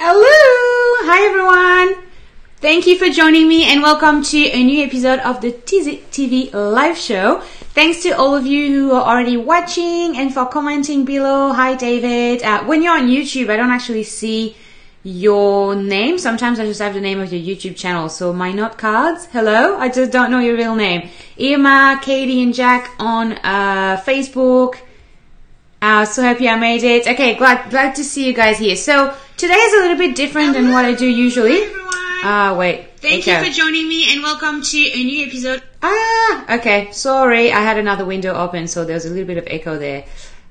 Hello! Hi everyone! Thank you for joining me and welcome to a new episode of the Tizzit TV live show. Thanks to all of you who are already watching and for commenting below. Hi David. Uh, when you're on YouTube, I don't actually see your name. Sometimes I just have the name of your YouTube channel. So my note cards. Hello. I just don't know your real name. Irma, Katie and Jack on uh, Facebook. Uh, so happy I made it. Okay, glad glad to see you guys here. So today is a little bit different than what I do usually. Ah, wait. Thank okay. you for joining me and welcome to a new episode. Ah, okay. Sorry, I had another window open, so there was a little bit of echo there.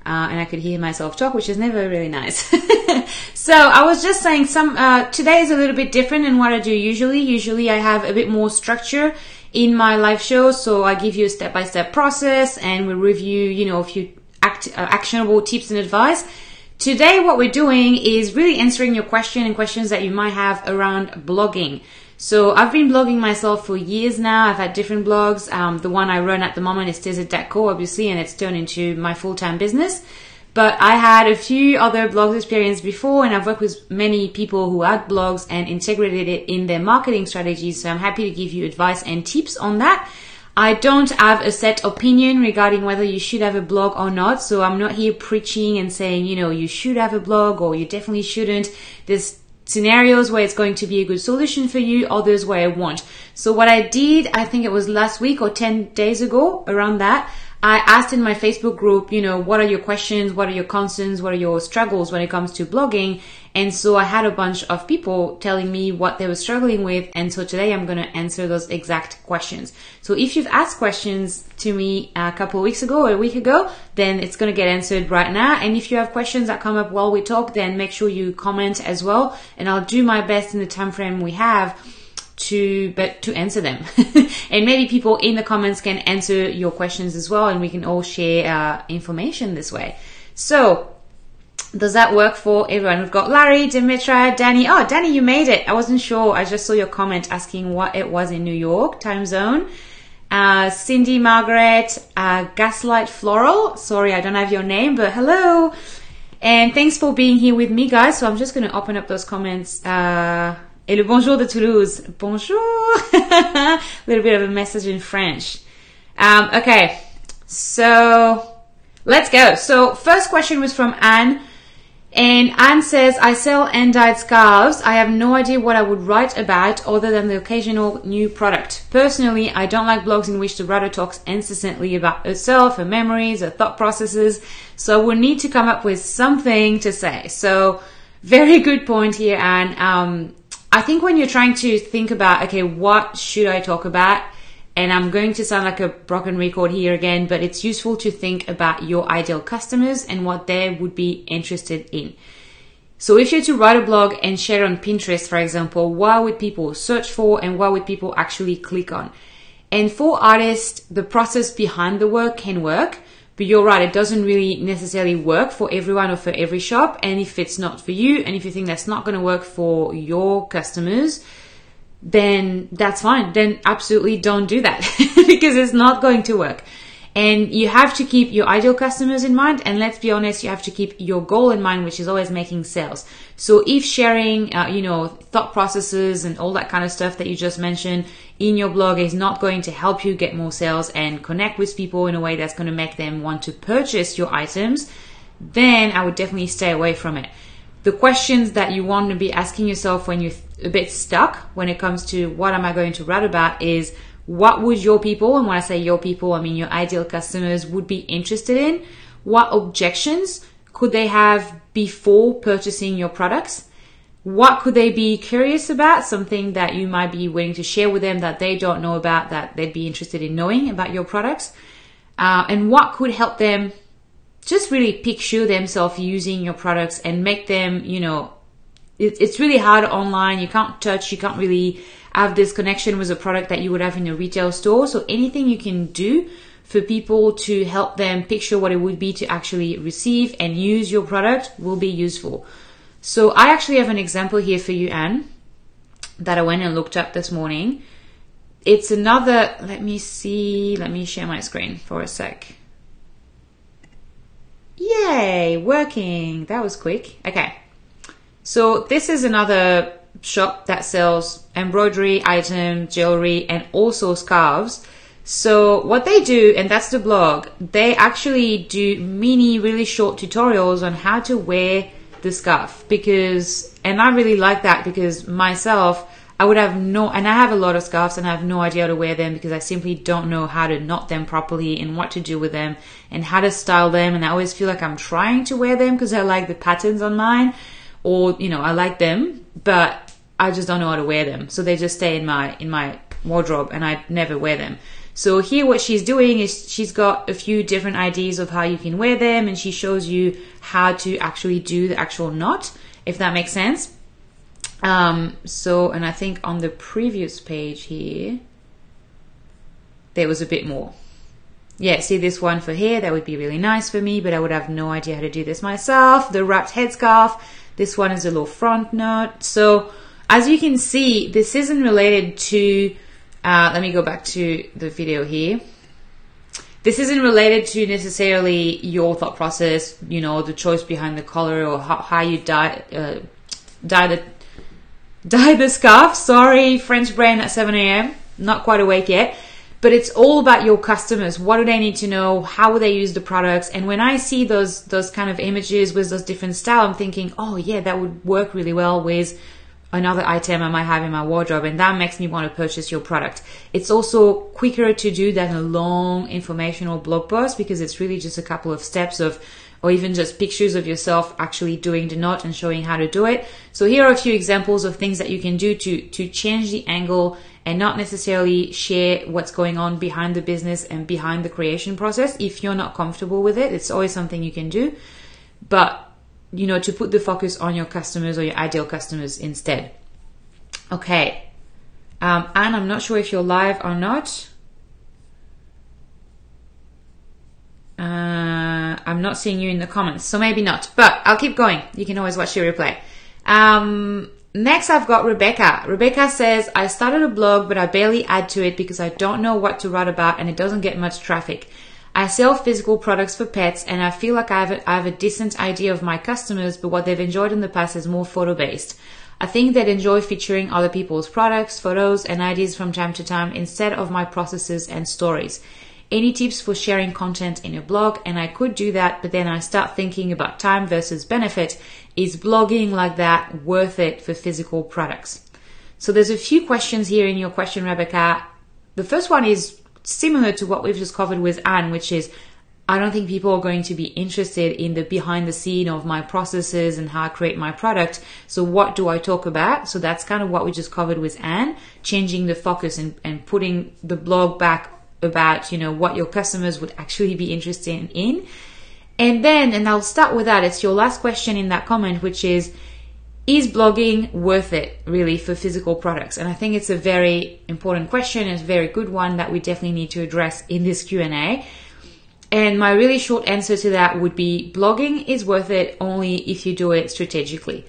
Uh, and I could hear myself talk, which is never really nice. so I was just saying some, uh, today is a little bit different than what I do usually. Usually I have a bit more structure in my live show. So I give you a step by step process and we review, you know, a few act, uh, actionable tips and advice. Today, what we're doing is really answering your question and questions that you might have around blogging. So I've been blogging myself for years now. I've had different blogs. Um, the one I run at the moment is Tizzit.co, obviously, and it's turned into my full-time business. But I had a few other blogs experience before, and I've worked with many people who had blogs and integrated it in their marketing strategies. So I'm happy to give you advice and tips on that. I don't have a set opinion regarding whether you should have a blog or not. So I'm not here preaching and saying, you know, you should have a blog or you definitely shouldn't. There's scenarios where it's going to be a good solution for you, others where it won't. So what I did, I think it was last week or 10 days ago around that, I asked in my Facebook group, you know, what are your questions? What are your concerns? What are your struggles when it comes to blogging? And so I had a bunch of people telling me what they were struggling with. And so today I'm going to answer those exact questions. So if you've asked questions to me a couple of weeks ago or a week ago, then it's going to get answered right now. And if you have questions that come up while we talk, then make sure you comment as well. And I'll do my best in the time frame we have to but to answer them. And maybe people in the comments can answer your questions as well and we can all share uh, information this way. So does that work for everyone? We've got larry dimitra danny. Oh danny you made it. I wasn't sure. I just saw your comment asking what it was in new york time zone. Uh, cindy margaret uh, gaslight floral. Sorry i don't have your name but hello. And thanks for being here with me guys. So i'm just going to open up those comments uh, Et le bonjour de Toulouse. Bonjour. a little bit of a message in French. Um, okay. So let's go. So first question was from Anne. And Anne says, I sell end-dyed scarves. I have no idea what I would write about other than the occasional new product. Personally, I don't like blogs in which the writer talks incessantly about herself, her memories, her thought processes. So we'll need to come up with something to say. So very good point here, Anne. Um, I think when you're trying to think about, okay, what should I talk about? And I'm going to sound like a broken record here again, but it's useful to think about your ideal customers and what they would be interested in. So if you're to write a blog and share on Pinterest, for example, what would people search for and what would people actually click on? And for artists, the process behind the work can work. But you're right, it doesn't really necessarily work for everyone or for every shop. And if it's not for you, and if you think that's not going to work for your customers, then that's fine. Then absolutely don't do that because it's not going to work. And you have to keep your ideal customers in mind. And let's be honest, you have to keep your goal in mind, which is always making sales. So if sharing, uh, you know, thought processes and all that kind of stuff that you just mentioned in your blog is not going to help you get more sales and connect with people in a way that's going to make them want to purchase your items, then I would definitely stay away from it. The questions that you want to be asking yourself when you're a bit stuck when it comes to what am I going to write about is what would your people, and when I say your people, I mean your ideal customers would be interested in? What objections could they have before purchasing your products? What could they be curious about? Something that you might be willing to share with them that they don't know about that they'd be interested in knowing about your products? Uh, and what could help them just really picture themselves using your products and make them, you know, it, it's really hard online. You can't touch, you can't really have this connection with a product that you would have in a retail store. So anything you can do for people to help them picture what it would be to actually receive and use your product will be useful. So I actually have an example here for you, Anne, that I went and looked up this morning. It's another, let me see, let me share my screen for a sec. Yay, working. That was quick. Okay. So this is another shop that sells embroidery items, jewelry, and also scarves. So what they do, and that's the blog, they actually do mini, really short tutorials on how to wear the scarf because, and I really like that because myself, I would have no, and I have a lot of scarves and I have no idea how to wear them because I simply don't know how to knot them properly and what to do with them and how to style them. And I always feel like I'm trying to wear them because I like the patterns on mine or, you know, I like them, but I just don't know how to wear them. So they just stay in my, in my wardrobe and I never wear them. So here what she's doing is she's got a few different ideas of how you can wear them and she shows you how to actually do the actual knot, if that makes sense. Um, so, and I think on the previous page here, there was a bit more. Yeah, see this one for here, that would be really nice for me, but I would have no idea how to do this myself. The wrapped headscarf, this one is a little front knot. So, as you can see, this isn't related to, uh, let me go back to the video here. This isn't related to necessarily your thought process, you know, the choice behind the color or how, how you dye, uh, dye the dye the scarf. Sorry, French brain at 7 a.m. Not quite awake yet. But it's all about your customers. What do they need to know? How will they use the products? And when I see those those kind of images with those different style, I'm thinking, oh yeah, that would work really well with another item I might have in my wardrobe, and that makes me want to purchase your product. It's also quicker to do than a long informational blog post because it's really just a couple of steps of or even just pictures of yourself actually doing the knot and showing how to do it. So here are a few examples of things that you can do to, to change the angle and not necessarily share what's going on behind the business and behind the creation process. If you're not comfortable with it, it's always something you can do. But, you know, to put the focus on your customers or your ideal customers instead. Okay. Um, Anne, I'm not sure if you're live or not. Uh, I'm not seeing you in the comments, so maybe not. But I'll keep going. You can always watch the replay. Um, next, I've got Rebecca. Rebecca says, I started a blog, but I barely add to it because I don't know what to write about and it doesn't get much traffic. I sell physical products for pets and I feel like I have, a, I have a decent idea of my customers, but what they've enjoyed in the past is more photo based. I think they'd enjoy featuring other people's products, photos, and ideas from time to time instead of my processes and stories any tips for sharing content in your blog and I could do that, but then I start thinking about time versus benefit. Is blogging like that worth it for physical products? So there's a few questions here in your question, Rebecca. The first one is similar to what we've just covered with Anne, which is I don't think people are going to be interested in the behind the scene of my processes and how I create my product. So what do I talk about? So that's kind of what we just covered with Anne, changing the focus and, and putting the blog back about, you know, what your customers would actually be interested in. And then, and I'll start with that. It's your last question in that comment, which is, is blogging worth it really for physical products? And I think it's a very important question and a very good one that we definitely need to address in this Q&A. And my really short answer to that would be blogging is worth it only if you do it strategically.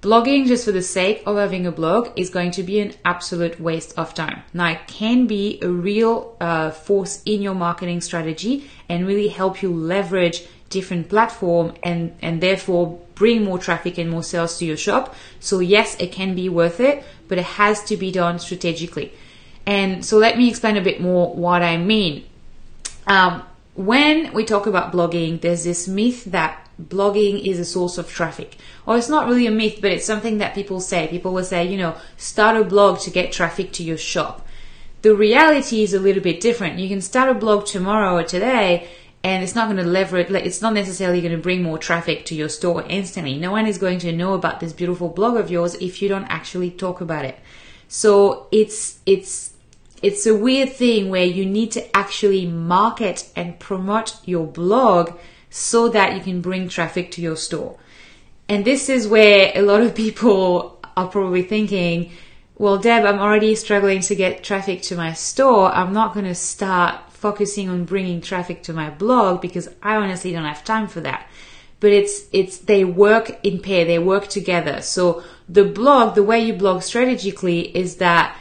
Blogging just for the sake of having a blog is going to be an absolute waste of time. Now, it can be a real uh, force in your marketing strategy and really help you leverage different platform and, and therefore bring more traffic and more sales to your shop. So yes, it can be worth it, but it has to be done strategically. And so let me explain a bit more what I mean. Um, when we talk about blogging, there's this myth that blogging is a source of traffic. Or it's not really a myth, but it's something that people say. People will say, you know, start a blog to get traffic to your shop. The reality is a little bit different. You can start a blog tomorrow or today and it's not going to leverage, it's not necessarily going to bring more traffic to your store instantly. No one is going to know about this beautiful blog of yours if you don't actually talk about it. So it's, it's, it's a weird thing where you need to actually market and promote your blog so that you can bring traffic to your store. And this is where a lot of people are probably thinking, well, Deb, I'm already struggling to get traffic to my store. I'm not going to start focusing on bringing traffic to my blog because I honestly don't have time for that. But it's, it's, they work in pair, they work together. So the blog, the way you blog strategically is that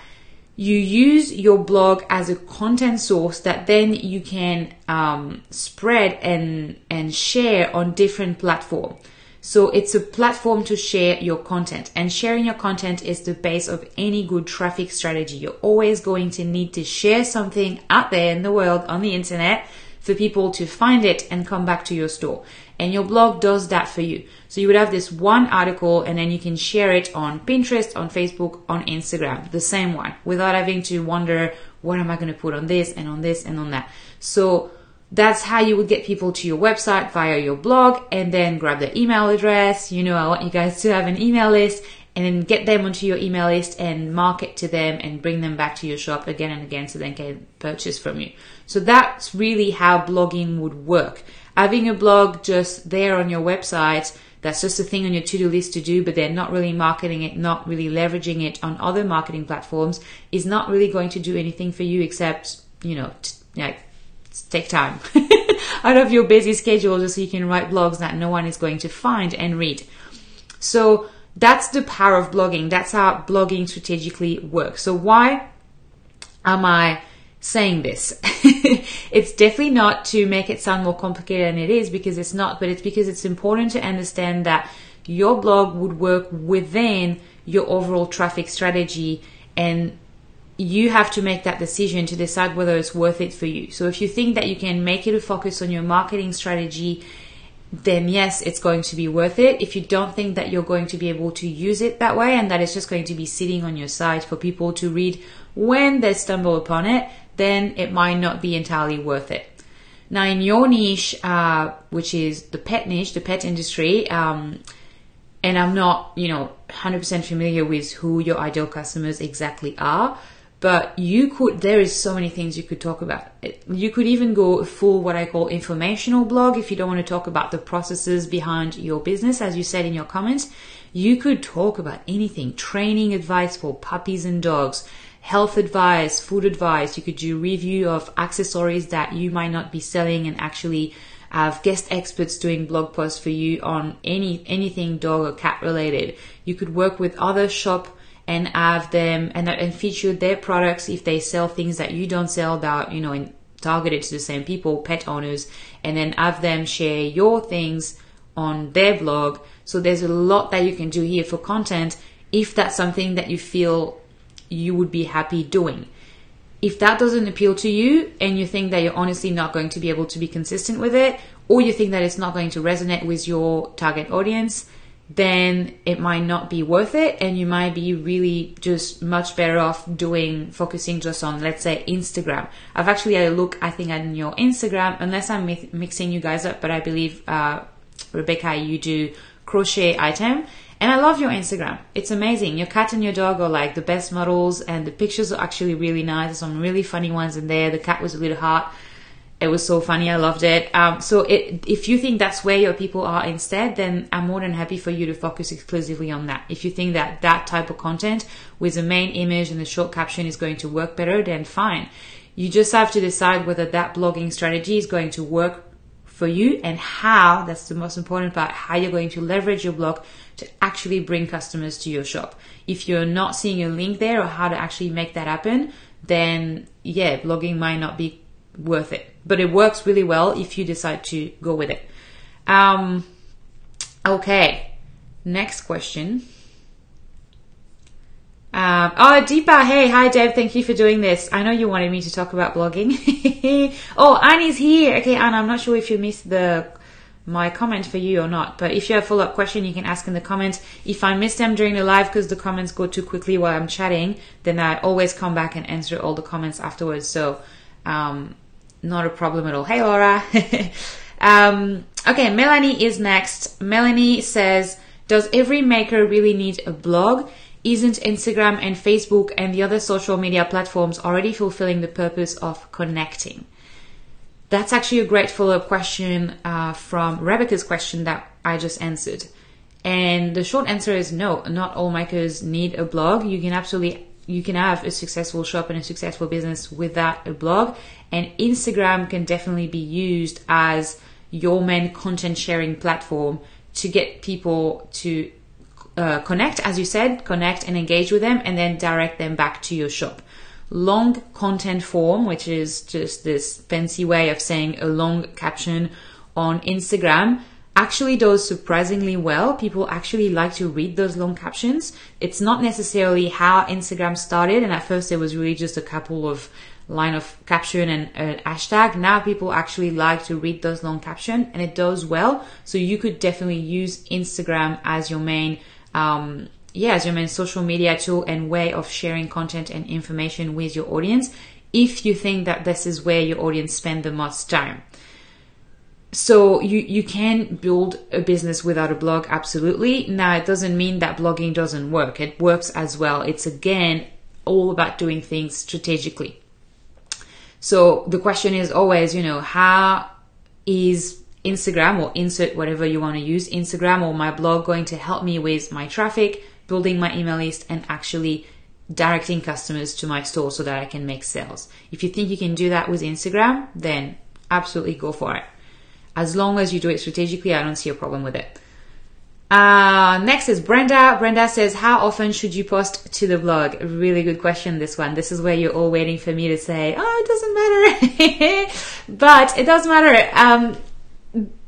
you use your blog as a content source that then you can um, spread and and share on different platforms. So it's a platform to share your content and sharing your content is the base of any good traffic strategy. You're always going to need to share something out there in the world on the internet for people to find it and come back to your store. And your blog does that for you. So you would have this one article and then you can share it on Pinterest, on Facebook, on Instagram, the same one without having to wonder, what am I going to put on this and on this and on that? So that's how you would get people to your website via your blog and then grab their email address. You know, I want you guys to have an email list and then get them onto your email list and market to them and bring them back to your shop again and again so they can purchase from you. So that's really how blogging would work. Having a blog just there on your website, that's just a thing on your to-do list to do, but they're not really marketing it, not really leveraging it on other marketing platforms is not really going to do anything for you except, you know, t- like take time out of your busy schedule just so you can write blogs that no one is going to find and read. So that's the power of blogging. That's how blogging strategically works. So why am I saying this? it's definitely not to make it sound more complicated than it is because it's not, but it's because it's important to understand that your blog would work within your overall traffic strategy and you have to make that decision to decide whether it's worth it for you. So if you think that you can make it a focus on your marketing strategy, then yes, it's going to be worth it. If you don't think that you're going to be able to use it that way and that it's just going to be sitting on your site for people to read when they stumble upon it, then it might not be entirely worth it. Now, in your niche, uh, which is the pet niche, the pet industry, um, and I'm not, you know, 100% familiar with who your ideal customers exactly are, but you could there is so many things you could talk about. You could even go full what i call informational blog if you don't want to talk about the processes behind your business as you said in your comments. You could talk about anything training advice for puppies and dogs health advice food advice. You could do review of accessories that you might not be selling and actually have guest experts doing blog posts for you on any anything dog or cat related. You could work with other shop and have them and, and feature their products. If they sell things that you don't sell that you know in, targeted to the same people pet owners and then have them share your things on their blog. So there's a lot that you can do here for content if that's something that you feel you would be happy doing. If that doesn't appeal to you and you think that you're honestly not going to be able to be consistent with it or you think that it's not going to resonate with your target audience then it might not be worth it and you might be really just much better off doing focusing just on let's say instagram. I've actually had a look i think at your instagram unless i'm mi- mixing you guys up but i believe uh, rebecca you do crochet item. And i love your instagram. It's amazing. Your cat and your dog are like the best models and the pictures are actually really nice. There's some really funny ones in there. The cat was a little hot it was so funny. I loved it. Um, so it, if you think that's where your people are instead, then I'm more than happy for you to focus exclusively on that. If you think that that type of content with the main image and the short caption is going to work better, then fine. You just have to decide whether that blogging strategy is going to work for you and how, that's the most important part, how you're going to leverage your blog to actually bring customers to your shop. If you're not seeing a link there or how to actually make that happen, then yeah, blogging might not be worth it. But it works really well if you decide to go with it. Um, okay, next question. Um, oh, Deepa, hey, hi Deb, thank you for doing this. I know you wanted me to talk about blogging. oh, Annie's here. Okay, Anna, I'm not sure if you missed the my comment for you or not, but if you have a follow up question, you can ask in the comments. If I miss them during the live because the comments go too quickly while I'm chatting, then I always come back and answer all the comments afterwards. So um, not a problem at all. Hey, Laura. um, okay, Melanie is next. Melanie says, does every maker really need a blog? Isn't Instagram and Facebook and the other social media platforms already fulfilling the purpose of connecting? That's actually a great follow up question uh, from Rebecca's question that I just answered. And the short answer is no, not all makers need a blog. You can absolutely you can have a successful shop and a successful business without a blog. And Instagram can definitely be used as your main content sharing platform to get people to uh, connect, as you said, connect and engage with them, and then direct them back to your shop. Long content form, which is just this fancy way of saying a long caption on Instagram, actually does surprisingly well. People actually like to read those long captions. It's not necessarily how Instagram started, and at first it was really just a couple of line of caption and a hashtag. Now people actually like to read those long caption, and it does well. So you could definitely use Instagram as your main. Um, yeah, as your main social media tool and way of sharing content and information with your audience if you think that this is where your audience spend the most time so you you can build a business without a blog absolutely. Now it doesn't mean that blogging doesn't work. It works as well. It's again all about doing things strategically. So the question is always you know how is instagram or insert whatever you want to use instagram or my blog going to help me with my traffic building my email list and actually directing customers to my store so that i can make sales? If you think you can do that with instagram then absolutely go for it as long as you do it strategically, I don't see a problem with it. Uh, next is Brenda. Brenda says, How often should you post to the blog? Really good question, this one. This is where you're all waiting for me to say, Oh, it doesn't matter. but it does matter. Um,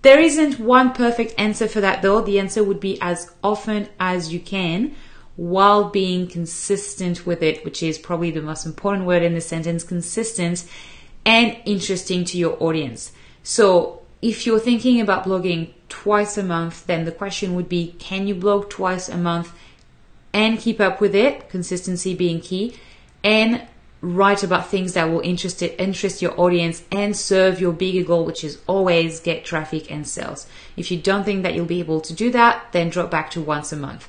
there isn't one perfect answer for that though. The answer would be as often as you can while being consistent with it, which is probably the most important word in the sentence consistent and interesting to your audience. So if you're thinking about blogging twice a month, then the question would be can you blog twice a month and keep up with it, consistency being key, and write about things that will interest it, interest your audience and serve your bigger goal, which is always get traffic and sales. If you don't think that you'll be able to do that, then drop back to once a month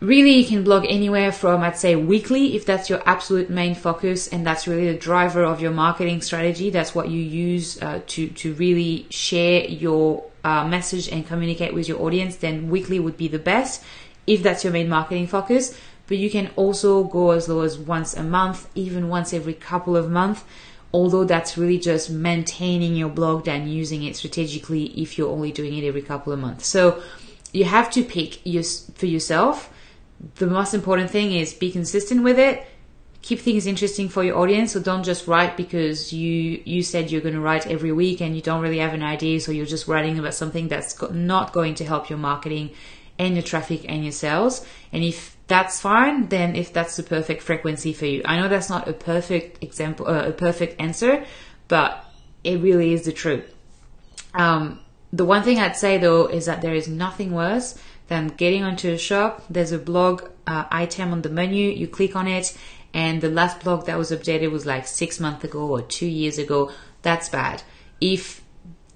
really you can blog anywhere from i'd say weekly if that's your absolute main focus and that's really the driver of your marketing strategy. That's what you use uh, to to really share your uh, message and communicate with your audience then weekly would be the best if that's your main marketing focus. But you can also go as low as once a month even once every couple of months although that's really just maintaining your blog and using it strategically if you're only doing it every couple of months. So you have to pick your, for yourself the most important thing is be consistent with it. Keep things interesting for your audience. So don't just write because you you said you're going to write every week and you don't really have an idea so you're just writing about something that's not going to help your marketing and your traffic and your sales. And if that's fine then if that's the perfect frequency for you. I know that's not a perfect example uh, a perfect answer but it really is the truth. Um, the one thing i'd say though is that there is nothing worse then getting onto a shop, there's a blog uh, item on the menu. You click on it, and the last blog that was updated was like six months ago or two years ago. That's bad. If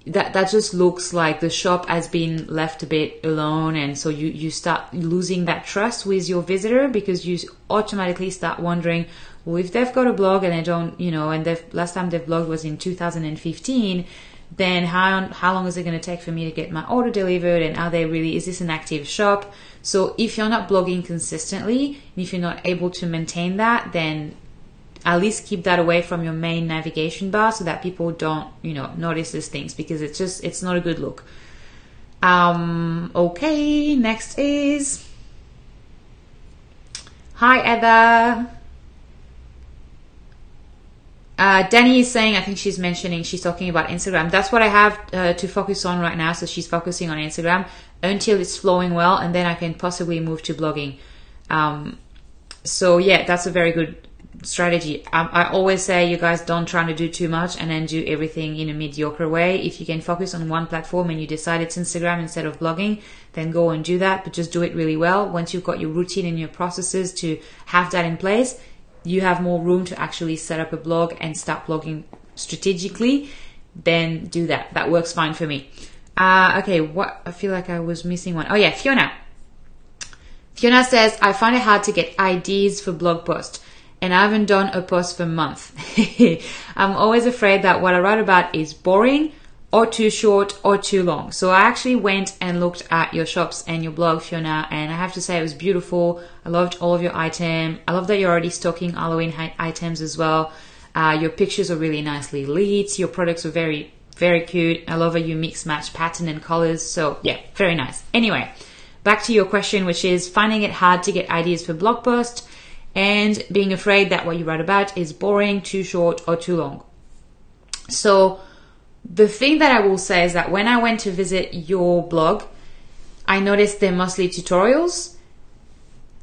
that that just looks like the shop has been left a bit alone, and so you you start losing that trust with your visitor because you automatically start wondering, well, if they've got a blog and they don't, you know, and the last time they've blogged was in 2015 then how how long is it going to take for me to get my order delivered? And are they really is this an active shop? So if you're not blogging consistently and if you're not able to maintain that then at least keep that away from your main navigation bar so that people don't you know notice these things because it's just it's not a good look. Um okay next is hi Eda uh, Danny is saying, I think she's mentioning, she's talking about Instagram. That's what I have uh, to focus on right now. So she's focusing on Instagram until it's flowing well, and then I can possibly move to blogging. Um, so yeah, that's a very good strategy. I, I, always say, you guys don't try to do too much and then do everything in a mediocre way. If you can focus on one platform and you decide it's Instagram instead of blogging, then go and do that, but just do it really well. Once you've got your routine and your processes to have that in place, you have more room to actually set up a blog and start blogging strategically, then do that. That works fine for me. Uh, okay, what I feel like I was missing one. Oh yeah, Fiona. Fiona says, I find it hard to get ideas for blog posts and I haven't done a post for months. I'm always afraid that what I write about is boring or too short or too long. So I actually went and looked at your shops and your blog, Fiona, and I have to say it was beautiful. I loved all of your items. I love that you're already stocking Halloween items as well. Uh, your pictures are really nicely lit. Your products are very, very cute. I love how you mix match pattern and colors. So yeah, very nice. Anyway, back to your question, which is finding it hard to get ideas for blog posts and being afraid that what you write about is boring, too short, or too long. So the thing that I will say is that when I went to visit your blog, I noticed they're mostly tutorials.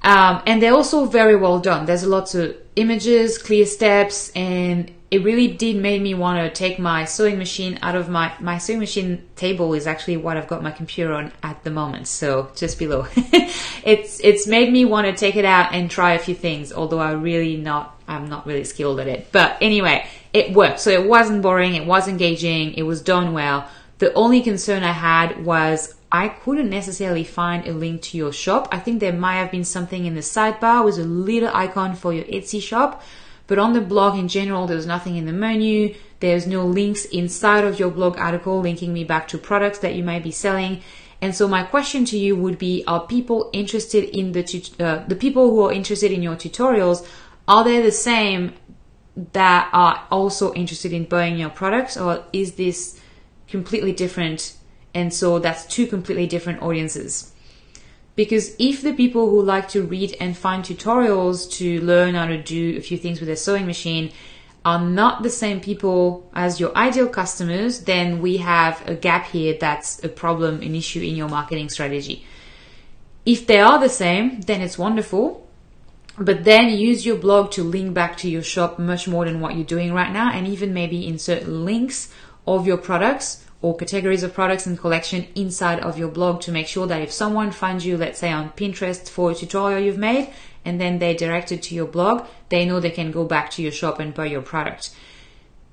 Um, and they're also very well done. There's lots of images, clear steps, and it really did make me want to take my sewing machine out of my my sewing machine table is actually what I've got my computer on at the moment. So just below, it's it's made me want to take it out and try a few things. Although I really not I'm not really skilled at it. But anyway, it worked. So it wasn't boring. It was engaging. It was done well. The only concern I had was I couldn't necessarily find a link to your shop. I think there might have been something in the sidebar with a little icon for your Etsy shop, but on the blog in general, there's nothing in the menu. There's no links inside of your blog article linking me back to products that you might be selling. And so my question to you would be: Are people interested in the uh, the people who are interested in your tutorials? Are they the same that are also interested in buying your products, or is this completely different and so that's two completely different audiences. Because if the people who like to read and find tutorials to learn how to do a few things with their sewing machine are not the same people as your ideal customers, then we have a gap here that's a problem, an issue in your marketing strategy. If they are the same, then it's wonderful. But then use your blog to link back to your shop much more than what you're doing right now, and even maybe insert links of your products or categories of products and collection inside of your blog to make sure that if someone finds you, let's say on Pinterest for a tutorial you've made, and then they're directed to your blog, they know they can go back to your shop and buy your product.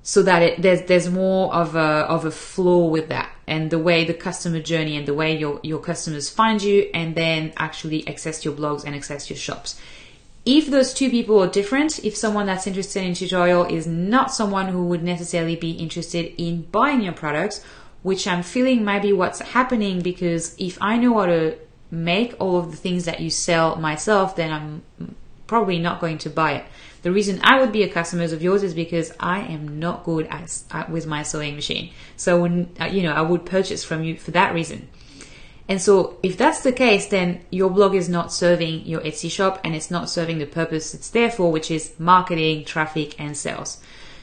So that it, there's there's more of a of a flow with that, and the way the customer journey and the way your your customers find you, and then actually access your blogs and access your shops. If those two people are different, if someone that's interested in tutorial is not someone who would necessarily be interested in buying your products, which I'm feeling might be what's happening because if I know how to make all of the things that you sell myself, then I'm probably not going to buy it. The reason I would be a customer of yours is because I am not good at, at with my sewing machine. So when uh, you know, I would purchase from you for that reason. And so if that's the case, then your blog is not serving your Etsy shop and it's not serving the purpose it's there for, which is marketing, traffic, and sales.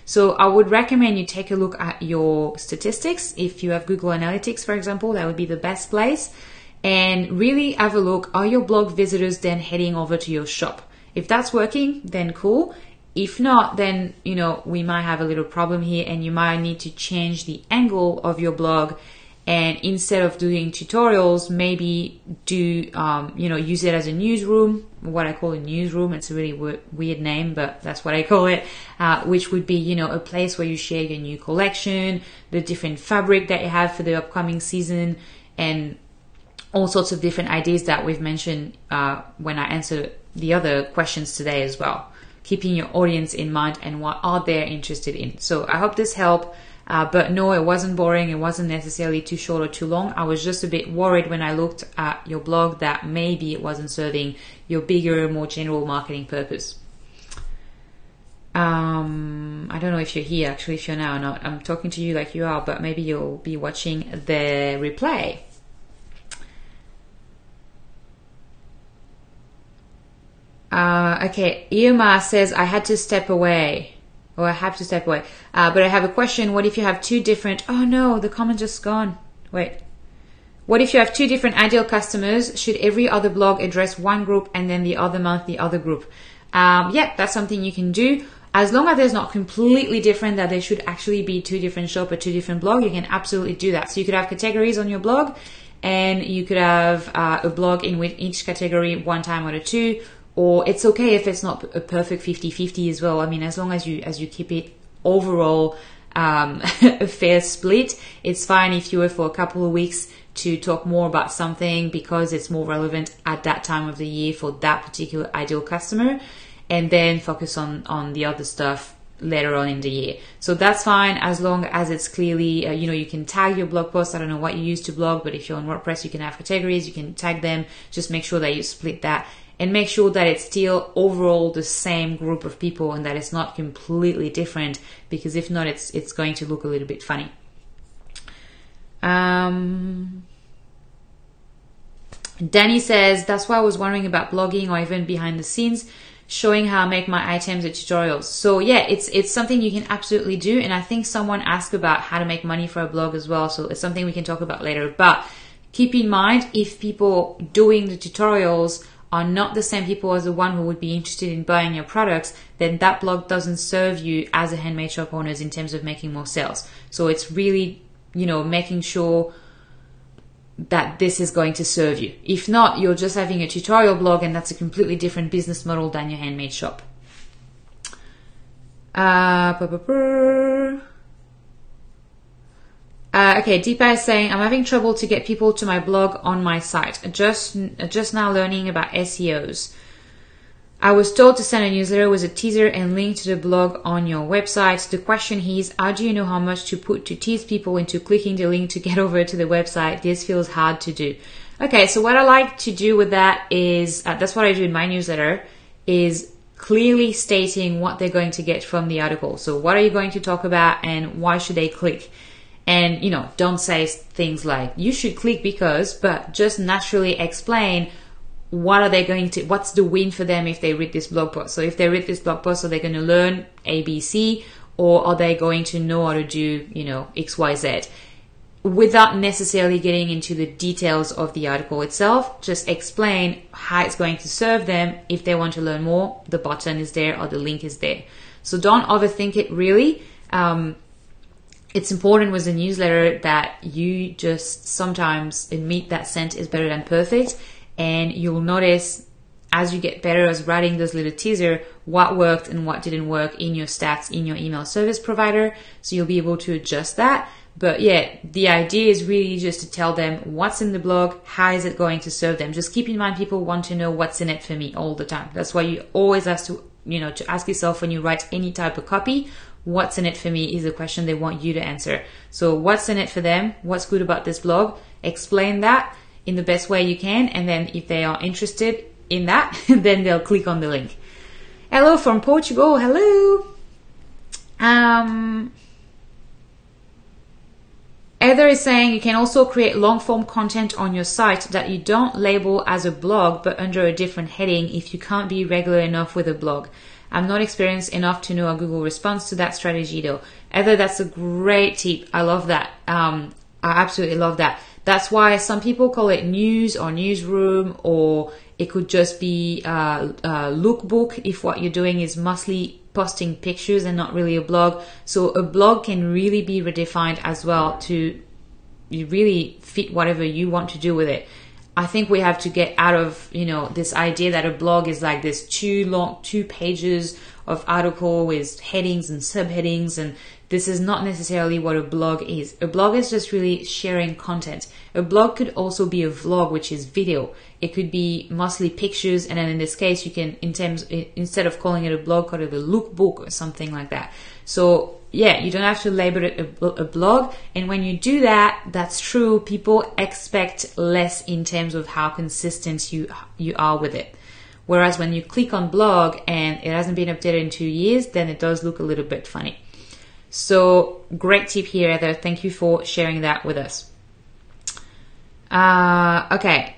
So I would recommend you take a look at your statistics. If you have Google Analytics, for example, that would be the best place. And really have a look. Are your blog visitors then heading over to your shop? If that's working, then cool. If not, then, you know, we might have a little problem here and you might need to change the angle of your blog and instead of doing tutorials maybe do um, you know use it as a newsroom what i call a newsroom. It's a really w- weird name but that's what i call it uh, which would be you know a place where you share your new collection the different fabric that you have for the upcoming season and all sorts of different ideas that we've mentioned uh, when i answer the other questions today as well keeping your audience in mind and what are they interested in. So i hope this helped uh, but no, it wasn't boring. It wasn't necessarily too short or too long. I was just a bit worried when I looked at your blog that maybe it wasn't serving your bigger, more general marketing purpose. Um, I don't know if you're here actually, if you're now or not. I'm talking to you like you are, but maybe you'll be watching the replay. Uh, okay, Irma says I had to step away. Oh, I have to step away. Uh, but I have a question. What if you have two different? Oh no, the comment just gone. Wait. What if you have two different ideal customers? Should every other blog address one group and then the other month the other group? Um, yeah, that's something you can do. As long as there's not completely different, that there should actually be two different shop or two different blog, you can absolutely do that. So you could have categories on your blog, and you could have uh, a blog in with each category one time or two, or it's okay if it's not a perfect 50-50 as well. I mean, as long as you as you keep it overall um, a fair split, it's fine if you were for a couple of weeks to talk more about something because it's more relevant at that time of the year for that particular ideal customer, and then focus on on the other stuff later on in the year. So that's fine as long as it's clearly, uh, you know, you can tag your blog post. I don't know what you use to blog, but if you're on WordPress, you can have categories, you can tag them. Just make sure that you split that and make sure that it's still overall the same group of people and that it's not completely different because if not it's it's going to look a little bit funny um, Danny says that's why I was wondering about blogging or even behind the scenes showing how I make my items and tutorials. So yeah, it's it's something you can absolutely do, and I think someone asked about how to make money for a blog as well. So it's something we can talk about later. But keep in mind if people doing the tutorials are not the same people as the one who would be interested in buying your products, then that blog doesn't serve you as a handmade shop owners in terms of making more sales. So it's really, you know, making sure that this is going to serve you. If not, you're just having a tutorial blog and that's a completely different business model than your handmade shop. Uh, uh, okay, Deepa is saying I'm having trouble to get people to my blog on my site. Just just now learning about SEOs. I was told to send a newsletter with a teaser and link to the blog on your website. The question is, how do you know how much to put to tease people into clicking the link to get over to the website? This feels hard to do. Okay, so what I like to do with that is, uh, that's what I do in my newsletter, is clearly stating what they're going to get from the article. So what are you going to talk about and why should they click? And, you know, don't say things like, you should click because, but just naturally explain what are they going to what's the win for them if they read this blog post. So if they read this blog post are they going to learn abc or are they going to know how to do you know xyz without necessarily getting into the details of the article itself just explain how it's going to serve them. If they want to learn more the button is there or the link is there. So don't overthink it really. Um, it's important with a newsletter that you just sometimes admit that scent is better than perfect and you'll notice as you get better as writing those little teaser what worked and what didn't work in your stats in your email service provider. So you'll be able to adjust that. But yeah the idea is really just to tell them what's in the blog how is it going to serve them? Just keep in mind people want to know what's in it for me all the time. That's why you always have to you know to ask yourself when you write any type of copy what's in it for me is a question they want you to answer so what's in it for them what's good about this blog explain that in the best way you can. And then if they are interested in that, then they'll click on the link. Hello from Portugal. Hello. Um, Heather is saying you can also create long form content on your site that you don't label as a blog but under a different heading if you can't be regular enough with a blog. I'm not experienced enough to know a Google response to that strategy though. Heather, that's a great tip. I love that. Um, I absolutely love that. That's why some people call it news or newsroom, or it could just be a, a lookbook if what you're doing is mostly posting pictures and not really a blog. So a blog can really be redefined as well to really fit whatever you want to do with it. I think we have to get out of, you know, this idea that a blog is like this two long, two pages of article with headings and subheadings and this is not necessarily what a blog is. A blog is just really sharing content. A blog could also be a vlog, which is video. It could be mostly pictures, and then in this case, you can, in terms, instead of calling it a blog, call it a lookbook or something like that. So yeah, you don't have to label it a, a blog. And when you do that, that's true. People expect less in terms of how consistent you you are with it. Whereas when you click on blog and it hasn't been updated in two years, then it does look a little bit funny. So great tip here, Heather. Thank you for sharing that with us. Uh, okay,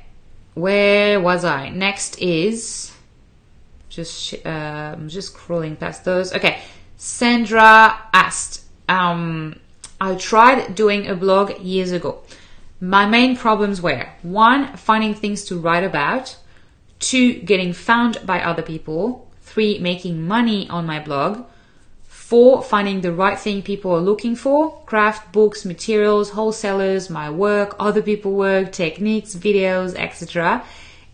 where was I? Next is just uh, I'm just scrolling past those. Okay, Sandra asked. Um, I tried doing a blog years ago. My main problems were one, finding things to write about, two, getting found by other people, three, making money on my blog, Four, finding the right thing people are looking for craft, books, materials, wholesalers, my work, other people work, techniques, videos, etc.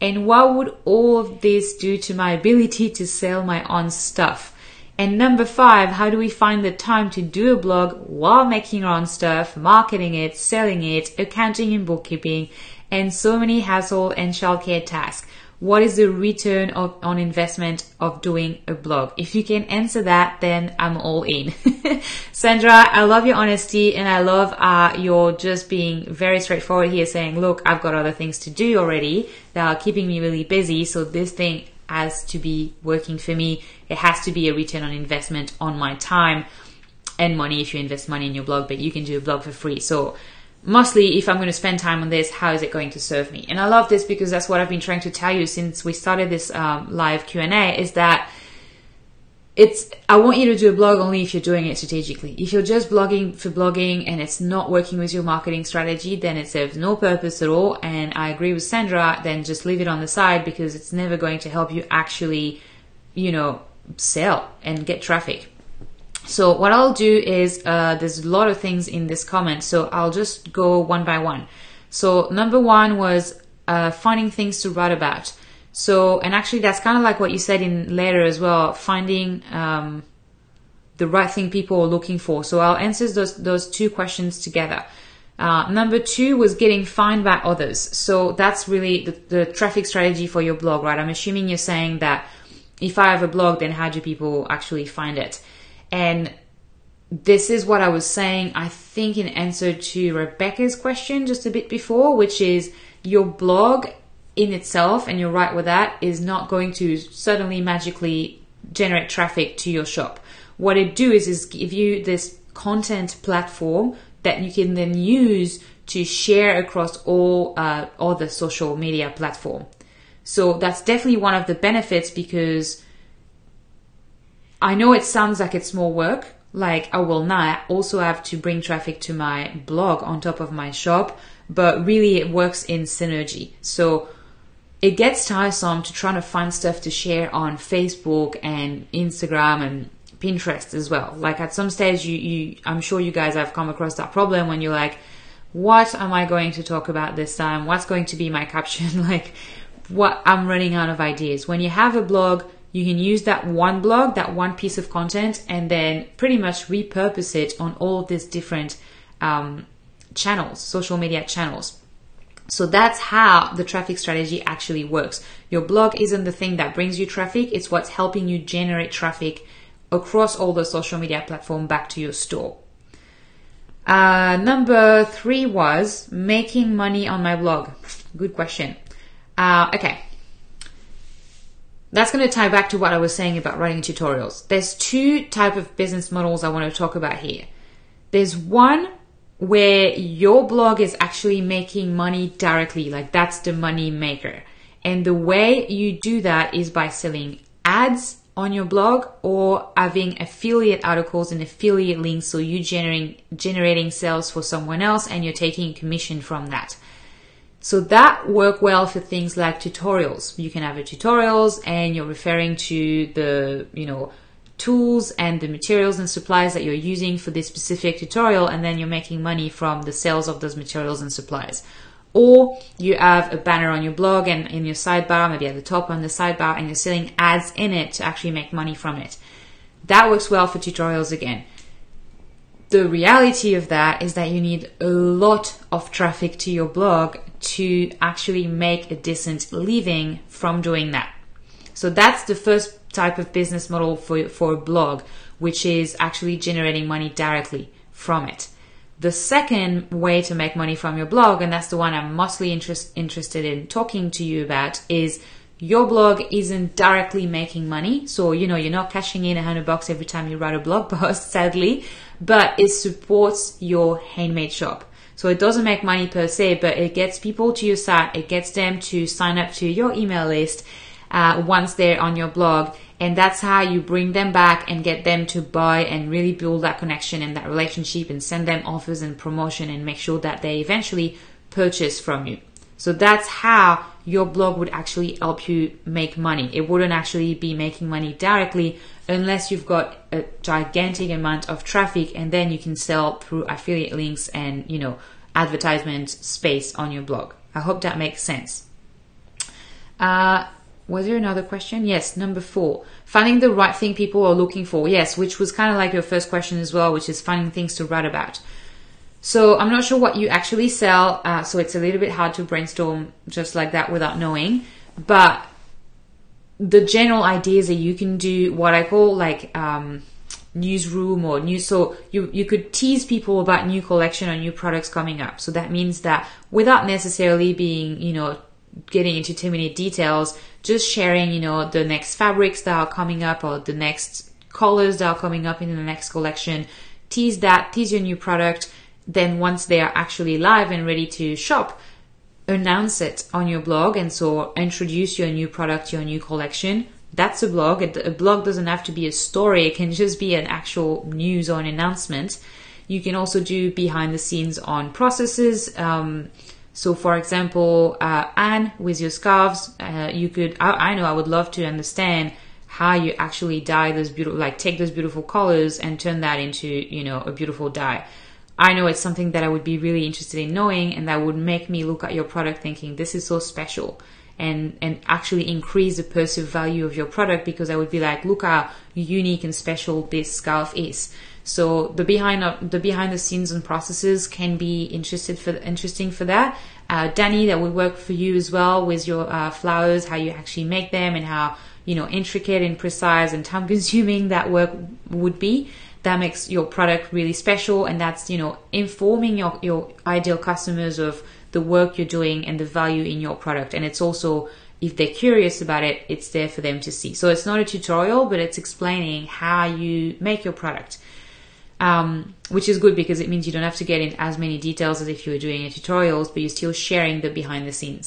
And what would all of this do to my ability to sell my own stuff? And number five, how do we find the time to do a blog while making our own stuff, marketing it, selling it, accounting and bookkeeping, and so many hassle and childcare tasks? what is the return of, on investment of doing a blog? If you can answer that, then I'm all in. Sandra, I love your honesty and I love uh, your just being very straightforward here saying, look, I've got other things to do already that are keeping me really busy. So this thing has to be working for me. It has to be a return on investment on my time and money if you invest money in your blog, but you can do a blog for free. So mostly if I'm going to spend time on this, how is it going to serve me? And I love this because that's what I've been trying to tell you since we started this um, live Q and A is that it's I want you to do a blog only if you're doing it strategically. If you're just blogging for blogging and it's not working with your marketing strategy, then it serves no purpose at all. And I agree with Sandra, then just leave it on the side because it's never going to help you actually, you know, sell and get traffic. So what I'll do is uh, there's a lot of things in this comment, so I'll just go one by one. So number one was uh, finding things to write about. So, and actually, that's kind of like what you said in later as well, finding um, the right thing people are looking for. So, I'll answer those those two questions together. Uh, number two was getting found by others. So that's really the, the traffic strategy for your blog, right? I'm assuming you're saying that if I have a blog, then how do people actually find it? And this is what I was saying, I think, in answer to Rebecca's question just a bit before, which is your blog in itself, and you're right with that, is not going to suddenly magically generate traffic to your shop. What it do is, is give you this content platform that you can then use to share across all uh, other social media platform. So that's definitely one of the benefits because I know it sounds like it's more work. Like, oh well, now I also have to bring traffic to my blog on top of my shop, but really it works in synergy. So it gets tiresome to try to find stuff to share on Facebook and Instagram and Pinterest as well. Like at some stage, you, you, I'm sure you guys have come across that problem when you're like, what am I going to talk about this time? What's going to be my caption? like, what I'm running out of ideas. When you have a blog, you can use that one blog, that one piece of content, and then pretty much repurpose it on all these different um, channels, social media channels. So that's how the traffic strategy actually works. Your blog isn't the thing that brings you traffic, it's what's helping you generate traffic across all the social media platform back to your store. Uh, number three was making money on my blog. Good question. Uh, okay. That's going to tie back to what I was saying about writing tutorials. There's two type of business models I want to talk about here. There's one where your blog is actually making money directly, like that's the money maker. And the way you do that is by selling ads on your blog or having affiliate articles and affiliate links so you generating generating sales for someone else and you're taking commission from that. So that work well for things like tutorials. You can have a tutorials and you're referring to the, you know, tools and the materials and supplies that you're using for this specific tutorial and then you're making money from the sales of those materials and supplies. Or you have a banner on your blog and in your sidebar, maybe at the top on the sidebar, and you're selling ads in it to actually make money from it. That works well for tutorials again. The reality of that is that you need a lot of traffic to your blog to actually make a decent living from doing that. So that's the first type of business model for, for a blog, which is actually generating money directly from it. The second way to make money from your blog, and that's the one I'm mostly interest, interested in talking to you about, is your blog isn't directly making money. So, you know, you're not cashing in a hundred bucks every time you write a blog post, sadly, but it supports your handmade shop. So it doesn't make money per se, but it gets people to your site. It gets them to sign up to your email list uh, once they're on your blog. And that's how you bring them back and get them to buy and really build that connection and that relationship and send them offers and promotion and make sure that they eventually purchase from you. So that's how your blog would actually help you make money. It wouldn't actually be making money directly unless you've got a gigantic amount of traffic and then you can sell through affiliate links and, you know, advertisement space on your blog. I hope that makes sense. Uh, was there another question? Yes, number four. Finding the right thing people are looking for. Yes, which was kind of like your first question as well, which is finding things to write about. So I'm not sure what you actually sell, uh, so it's a little bit hard to brainstorm just like that without knowing. But the general idea is that you can do what I call like um, newsroom or news. So you you could tease people about new collection or new products coming up. So that means that without necessarily being you know getting into too many details, just sharing, you know, the next fabrics that are coming up or the next colors that are coming up in the next collection. Tease that, tease your new product, then once they are actually live and ready to shop, announce it on your blog and so introduce your new product, your new collection. That's a blog. A blog doesn't have to be a story. It can just be an actual news or an announcement. You can also do behind the scenes on processes. Um, so, for example, uh, Anne with your scarves, uh, you could. I, I, know I would love to understand how you actually dye those beautiful, like take those beautiful colors and turn that into, you know, a beautiful dye. I know it's something that I would be really interested in knowing, and that would make me look at your product thinking this is so special and and actually increase the perceived value of your product because I would be like, look how unique and special this scarf is. So the behind the behind the scenes and processes can be interested for interesting for that. Uh, Danny, that would work for you as well with your uh, flowers, how you actually make them, and how you know intricate and precise and time consuming that work would be. That makes your product really special, and that's you know informing your your ideal customers of the work you're doing and the value in your product. And it's also, if they're curious about it, it's there for them to see. So it's not a tutorial, but it's explaining how you make your product. Um, which is good because it means you don't have to get in as many details as if you were doing a tutorials, but you're still sharing the behind the scenes.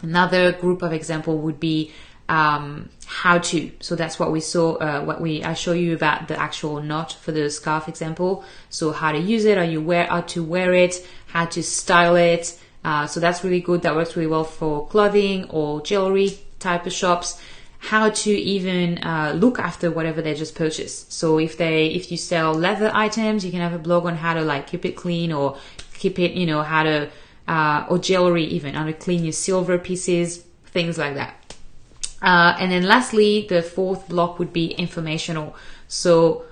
Another group of example would be um, how to. So that's what we saw. Uh, what we I show you about the actual knot for the scarf example. So how to use it, how you wear, how to wear it, how to style it. Uh, so that's really good. That works really well for clothing or jewelry type of shops. How to even uh, look after whatever they just purchased. So if they if you sell leather items, you can have a blog on how to like keep it clean or keep it, you know, how to uh, or jewelry even how to clean your silver pieces, things like that. Uh, and then lastly, the fourth block would be informational. So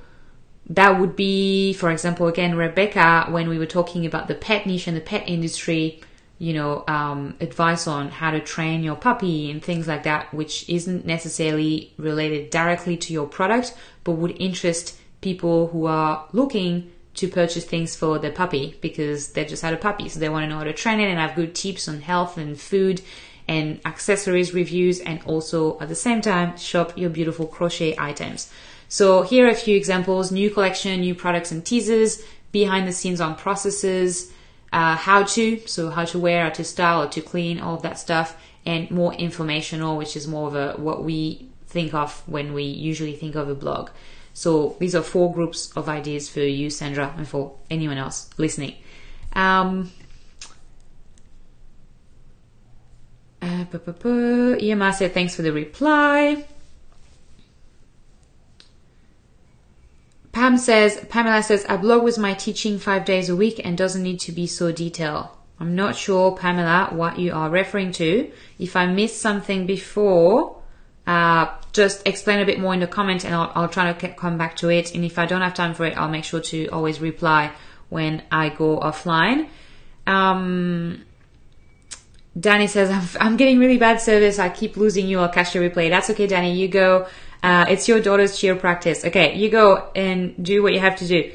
that would be, for example, again, Rebecca, when we were talking about the pet niche and the pet industry, you know, um, advice on how to train your puppy and things like that, which isn't necessarily related directly to your product, but would interest people who are looking to purchase things for their puppy because they just had a puppy. So they want to know how to train it and have good tips on health and food and accessories reviews and also at the same time shop your beautiful crochet items. So here are a few examples, new collection, new products and teasers, behind the scenes on processes, uh, how to, so how to wear, how to style, how to clean, all of that stuff, and more informational, which is more of a what we think of when we usually think of a blog. So these are four groups of ideas for you, Sandra, and for anyone else listening. Um, Uh, EMA said thanks for the reply. Pam says, Pamela says, I blog with my teaching five days a week and doesn't need to be so detailed. I'm not sure, Pamela, what you are referring to. If I missed something before, uh, just explain a bit more in the comment and I'll, I'll try to come back to it. And if I don't have time for it, I'll make sure to always reply when I go offline. Um, Danny says, I'm, I'm, getting really bad service. I keep losing you. I'll catch the replay. That's okay, Danny. You go. Uh, it's your daughter's cheer practice. Okay, you go and do what you have to do.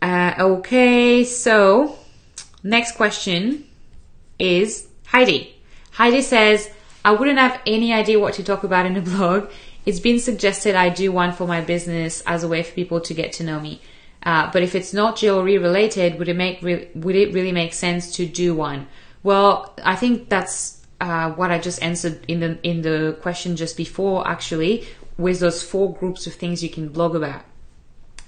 Uh, okay, so next question is Heidi. Heidi says, I wouldn't have any idea what to talk about in a blog. It's been suggested I do one for my business as a way for people to get to know me. Uh, but if it's not jewelry related, would it make re- would it really make sense to do one? Well, I think that's uh, what I just answered in the in the question just before. Actually, with those four groups of things you can blog about.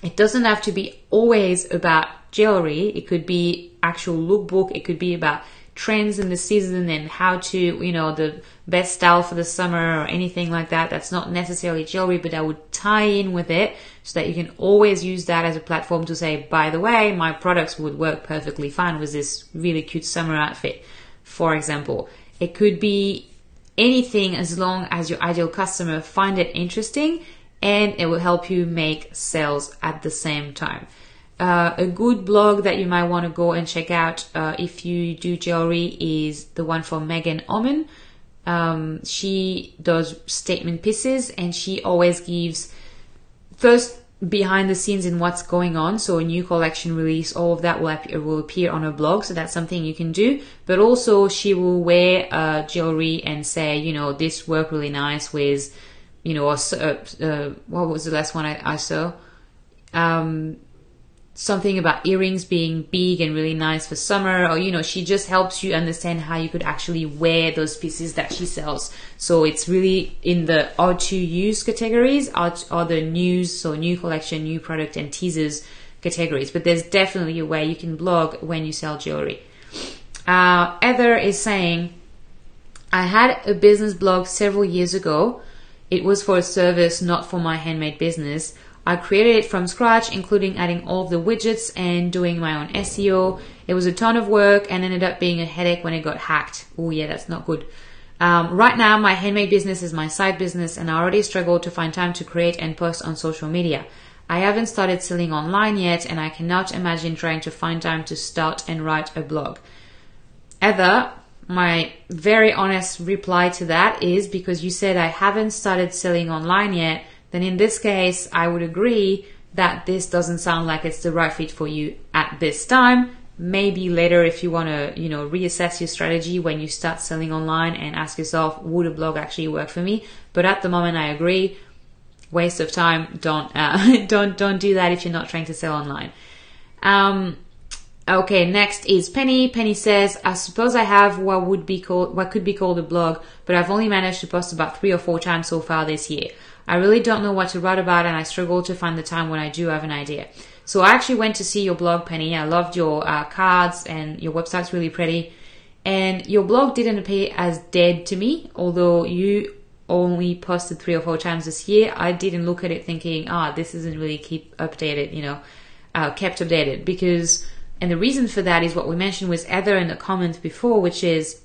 It doesn't have to be always about jewelry. It could be actual lookbook. It could be about trends in the season and how to, you know, the best style for the summer or anything like that. That's not necessarily jewelry, but I would tie in with it so that you can always use that as a platform to say, by the way, my products would work perfectly fine with this really cute summer outfit. For example, it could be anything as long as your ideal customer find it interesting and it will help you make sales at the same time. Uh, a good blog that you might want to go and check out uh, if you do jewelry is the one from Megan Auman. Um, she does statement pieces and she always gives first behind the scenes in what's going on. So a new collection release, all of that will, appear, will appear on her blog. So that's something you can do. But also she will wear uh, jewelry and say, you know, this worked really nice with, you know, what was the last one I, I saw? Um, something about earrings being big and really nice for summer or you know she just helps you understand how you could actually wear those pieces that she sells. So it's really in the or to use categories or, or the news so new collection new product and teasers categories. But there's definitely a way you can blog when you sell jewelry. Uh, Heather is saying I had a business blog several years ago. It was for a service not for my handmade business I created it from scratch, including adding all the widgets and doing my own SEO. It was a ton of work and ended up being a headache when it got hacked. Oh yeah, that's not good. Um, right now, my handmade business is my side business, and I already struggle to find time to create and post on social media. I haven't started selling online yet, and I cannot imagine trying to find time to start and write a blog. Heather, my very honest reply to that is because you said I haven't started selling online yet then in this case, I would agree that this doesn't sound like it's the right fit for you at this time. Maybe later, if you want to, you know, reassess your strategy when you start selling online and ask yourself, would a blog actually work for me? But at the moment, I agree. Waste of time. Don't, uh, don't, don't do that if you're not trying to sell online. Um, Okay, next is Penny. Penny says, I suppose I have what would be called, what could be called a blog, but I've only managed to post about three or four times so far this year. I really don't know what to write about and I struggle to find the time when I do have an idea. So I actually went to see your blog, Penny. I loved your uh, cards and your website's really pretty. And your blog didn't appear as dead to me, although you only posted three or four times this year. I didn't look at it thinking, ah, oh, this isn't really keep updated, you know, uh, kept updated because, and the reason for that is what we mentioned was Heather in the comment before, which is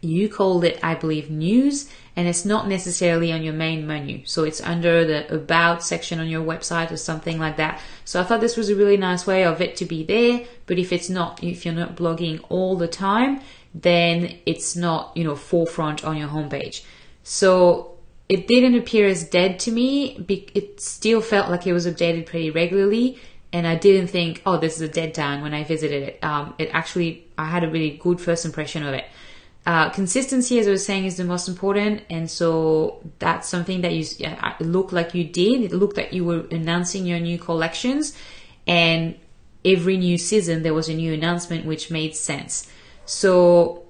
you called it, I believe, news and it's not necessarily on your main menu. So it's under the about section on your website or something like that. So I thought this was a really nice way of it to be there. But if it's not, if you're not blogging all the time, then it's not, you know, forefront on your homepage. So it didn't appear as dead to me. It still felt like it was updated pretty regularly. And I didn't think, oh, this is a dead town when I visited it. Um, it actually, I had a really good first impression of it. Uh, consistency, as I was saying, is the most important, and so that's something that you yeah, look like you did. It looked like you were announcing your new collections, and every new season there was a new announcement, which made sense. So,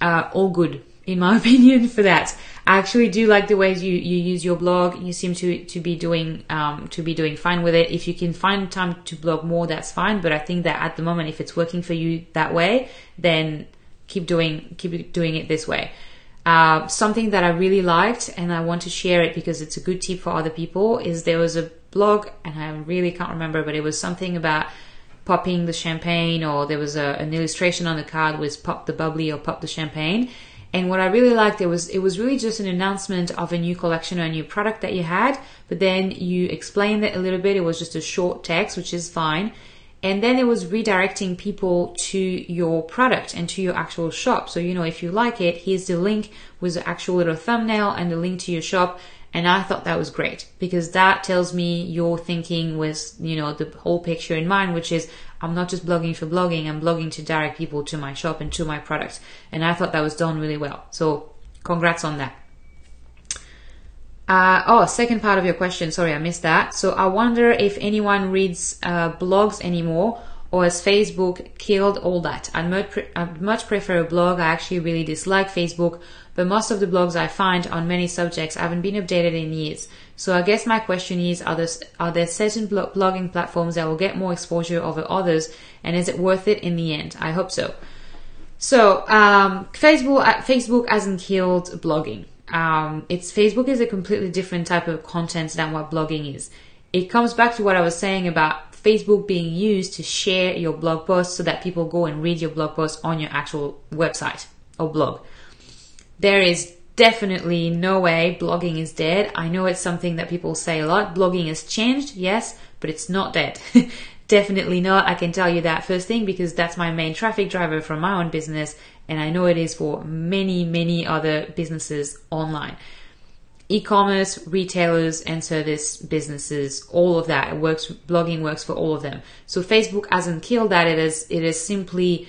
uh, all good in my opinion for that. I actually do like the ways you, you use your blog. You seem to, to be doing um, to be doing fine with it. If you can find time to blog more, that's fine. But I think that at the moment, if it's working for you that way, then keep doing keep doing it this way. Uh, something that I really liked and I want to share it because it's a good tip for other people is there was a blog and I really can't remember, but it was something about popping the champagne or there was a, an illustration on the card with pop the bubbly or pop the champagne. And what I really liked it was it was really just an announcement of a new collection or a new product that you had, but then you explained it a little bit. It was just a short text, which is fine. And then it was redirecting people to your product and to your actual shop. So, you know, if you like it, here's the link with the actual little thumbnail and the link to your shop. And I thought that was great because that tells me you're thinking with, you know, the whole picture in mind, which is I'm not just blogging for blogging, I'm blogging to direct people to my shop and to my product. And I thought that was done really well. So congrats on that. Uh, oh, second part of your question. Sorry, I missed that. So I wonder if anyone reads uh, blogs anymore or has Facebook killed all that? I'd much, pre- I'd much prefer a blog. I actually really dislike Facebook, but most of the blogs I find on many subjects haven't been updated in years. So I guess my question is, are there, are there certain blogging platforms that will get more exposure over others? And is it worth it in the end? I hope so. So, um, Facebook, uh, Facebook hasn't killed blogging um, it's Facebook is a completely different type of content than what blogging is. It comes back to what I was saying about Facebook being used to share your blog posts so that people go and read your blog post on your actual website or blog. There is definitely no way blogging is dead. I know it's something that people say a lot. Blogging has changed, yes, but it's not dead. definitely not. I can tell you that first thing because that's my main traffic driver from my own business and I know it is for many, many other businesses online. E-commerce, retailers, and service businesses, all of that. It works, blogging works for all of them. So Facebook hasn't killed that. It is, it is simply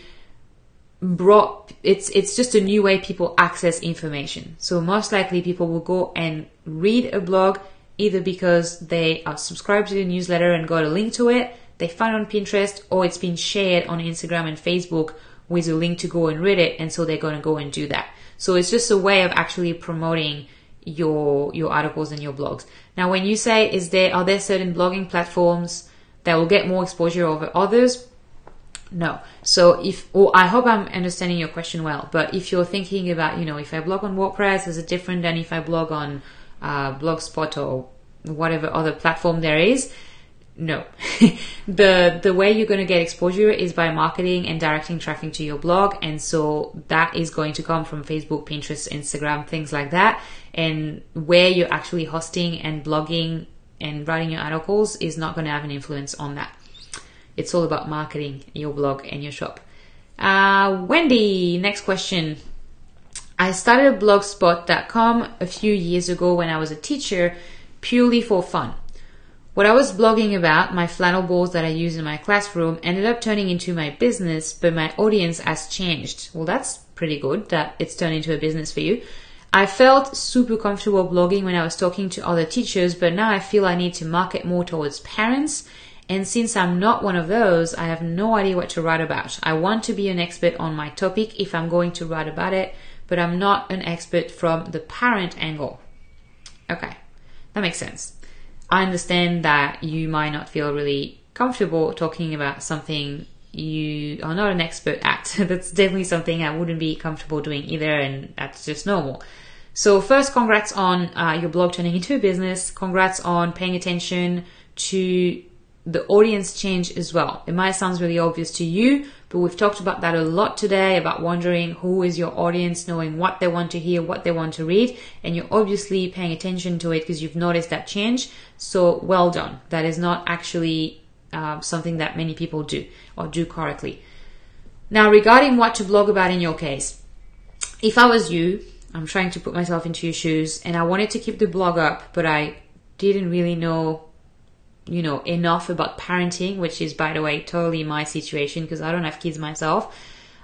brought, it's, it's just a new way people access information. So most likely people will go and read a blog either because they are subscribed to the newsletter and got a link to it they it on Pinterest or it's been shared on Instagram and Facebook with a link to go and read it. And so they're going to go and do that. So it's just a way of actually promoting your, your articles and your blogs. Now, when you say, is there, are there certain blogging platforms that will get more exposure over others? No. So if, or I hope I'm understanding your question well, but if you're thinking about, you know, if I blog on WordPress, is it different than if I blog on uh, Blogspot or whatever other platform there is? No. the the way you're going to get exposure is by marketing and directing traffic to your blog, and so that is going to come from Facebook, Pinterest, Instagram, things like that. And where you're actually hosting and blogging and writing your articles is not going to have an influence on that. It's all about marketing your blog and your shop. Uh, Wendy, next question. I started a blogspot.com a few years ago when I was a teacher purely for fun. What I was blogging about, my flannel balls that I use in my classroom, ended up turning into my business, but my audience has changed. Well, that's pretty good that it's turned into a business for you. I felt super comfortable blogging when I was talking to other teachers, but now I feel I need to market more towards parents. And since I'm not one of those, I have no idea what to write about. I want to be an expert on my topic if I'm going to write about it, but I'm not an expert from the parent angle. Okay, that makes sense. I understand that you might not feel really comfortable talking about something you are not an expert at. that's definitely something I wouldn't be comfortable doing either, and that's just normal. So, first, congrats on uh, your blog turning into a business. Congrats on paying attention to the audience change as well. It might sound really obvious to you, but we've talked about that a lot today about wondering who is your audience, knowing what they want to hear, what they want to read, and you're obviously paying attention to it because you've noticed that change. So well done. That is not actually uh, something that many people do or do correctly. Now, regarding what to blog about in your case, if I was you, I'm trying to put myself into your shoes and I wanted to keep the blog up, but I didn't really know you know, enough about parenting, which is, by the way, totally my situation because I don't have kids myself.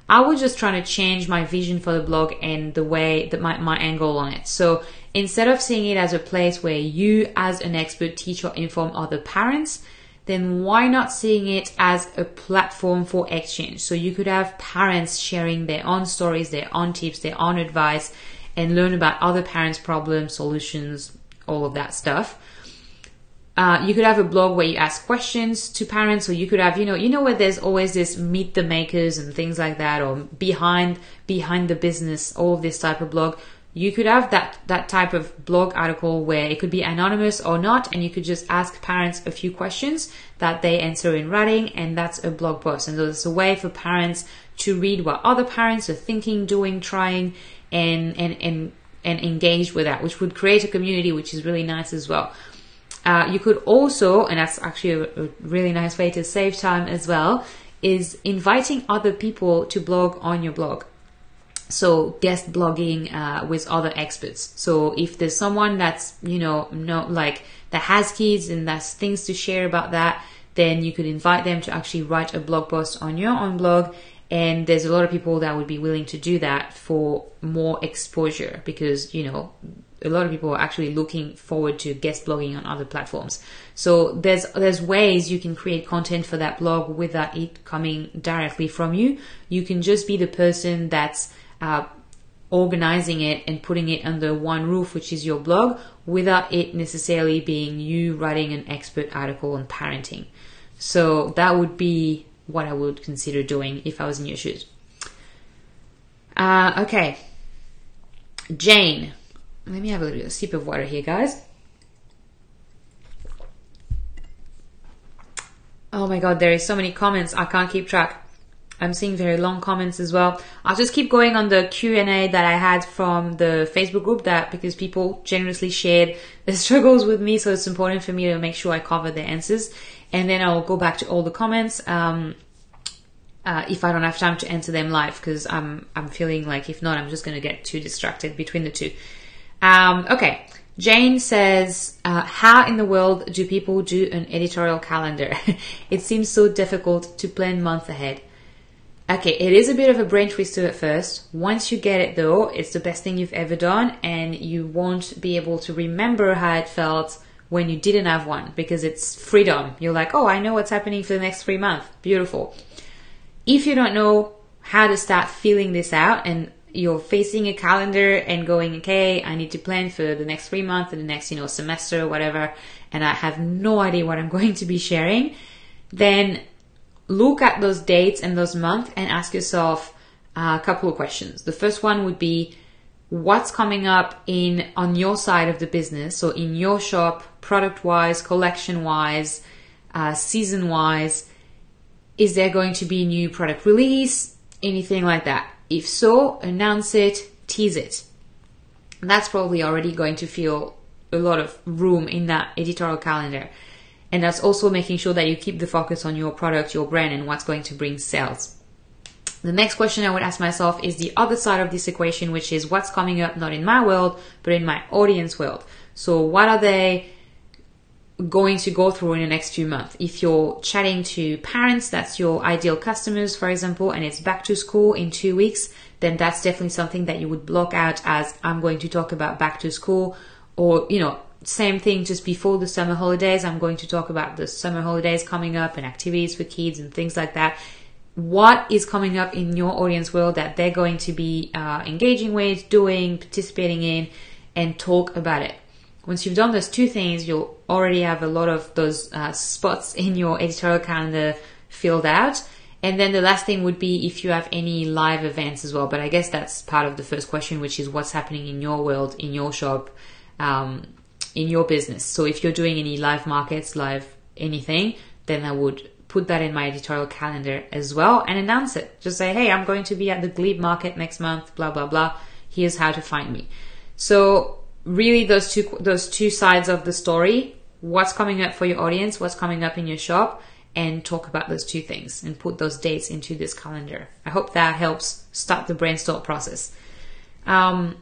I was just trying to change my vision for the blog and the way that my, my angle on it. So instead of seeing it as a place where you as an expert teach or inform other parents, then why not seeing it as a platform for exchange? So you could have parents sharing their own stories, their own tips, their own advice, and learn about other parents' problems, solutions, all of that stuff. Uh, you could have a blog where you ask questions to parents, or you could have, you know, you know where there's always this meet the makers and things like that, or behind behind the business, all this type of blog. You could have that that type of blog article where it could be anonymous or not, and you could just ask parents a few questions that they answer in writing, and that's a blog post. And so it's a way for parents to read what other parents are thinking, doing, trying, and and and and engage with that, which would create a community, which is really nice as well. Uh, you could also, and that's actually a, a really nice way to save time as well, is inviting other people to blog on your blog. So guest blogging uh, with other experts. So if there's someone that's you know not like that has kids and that's things to share about that, then you could invite them to actually write a blog post on your own blog. And there's a lot of people that would be willing to do that for more exposure because you know a lot of people are actually looking forward to guest blogging on other platforms. So there's there's ways you can create content for that blog without it coming directly from you. You can just be the person that's uh, organizing it and putting it under one roof, which is your blog, without it necessarily being you writing an expert article on parenting. So that would be what I would consider doing if I was in your shoes. Uh, okay, Jane let me have a little sip of water here, guys. Oh my god, there is so many comments. I can't keep track. I'm seeing very long comments as well. I'll just keep going on the Q&A that I had from the Facebook group that because people generously shared their struggles with me, so it's important for me to make sure I cover the answers. And then I'll go back to all the comments. Um, uh, if I don't have time to answer them live, because I'm I'm feeling like if not, I'm just going to get too distracted between the two. Um, okay. Jane says, uh, How in the world do people do an editorial calendar? it seems so difficult to plan months ahead. Okay, it is a bit of a brain twister at first. Once you get it though, it's the best thing you've ever done and you won't be able to remember how it felt when you didn't have one because it's freedom. You're like, oh, I know what's happening for the next three months. Beautiful. If you don't know how to start filling this out and you're facing a calendar and going, okay, I need to plan for the next three months and the next, you know, semester or whatever, and I have no idea what I'm going to be sharing, then look at those dates and those months and ask yourself a couple of questions. The first one would be, what's coming up in on your side of the business so in your shop product wise collection wise uh, season wise is there going to be a new product release? Anything like that if so announce it tease it. That's probably already going to feel a lot of room in that editorial calendar. And that's also making sure that you keep the focus on your product your brand and what's going to bring sales. The next question I would ask myself is the other side of this equation, which is what's coming up not in my world, but in my audience world. So what are they going to go through in the next few months? If you're chatting to parents, that's your ideal customers, for example, and it's back to school in two weeks, then that's definitely something that you would block out as I'm going to talk about back to school or, you know, same thing just before the summer holidays. I'm going to talk about the summer holidays coming up and activities for kids and things like that what is coming up in your audience world that they're going to be uh, engaging with, doing, participating in, and talk about it. Once you've done those two things, you'll already have a lot of those uh, spots in your editorial calendar filled out. And then the last thing would be if you have any live events as well. But I guess that's part of the first question, which is what's happening in your world, in your shop, um, in your business. So if you're doing any live markets, live anything, then I would put that in my editorial calendar as well and announce it. Just say, hey, I'm going to be at the Glebe Market next month, blah, blah, blah. Here's how to find me. So really those two, those two sides of the story, what's coming up for your audience, what's coming up in your shop, and talk about those two things and put those dates into this calendar. I hope that helps start the brainstorm process. Um,